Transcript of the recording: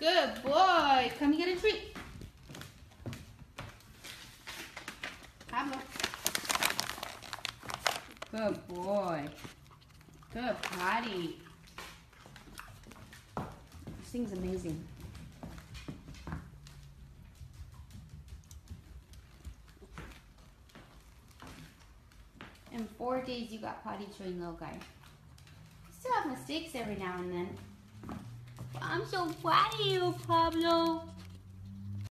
Good boy. Come get a treat. Pablo. Good boy. Good potty. This thing's amazing. In four days, you got potty trained, little guy. Still have mistakes every now and then. Samsung quá yêu Pablo.